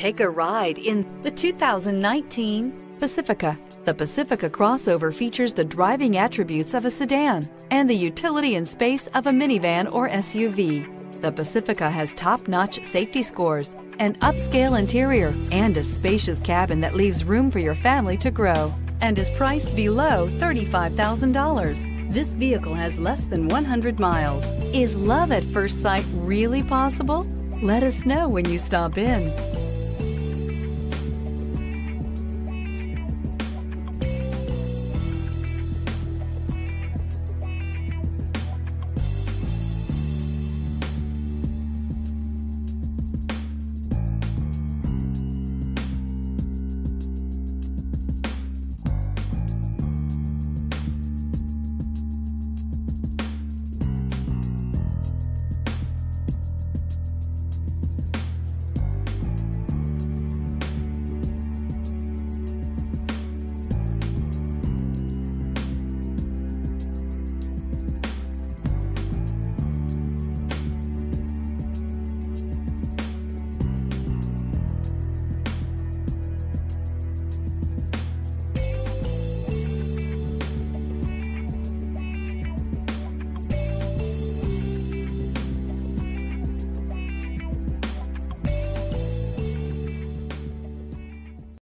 Take a ride in the 2019 Pacifica. The Pacifica crossover features the driving attributes of a sedan and the utility and space of a minivan or SUV. The Pacifica has top-notch safety scores, an upscale interior, and a spacious cabin that leaves room for your family to grow and is priced below $35,000. This vehicle has less than 100 miles. Is love at first sight really possible? Let us know when you stop in.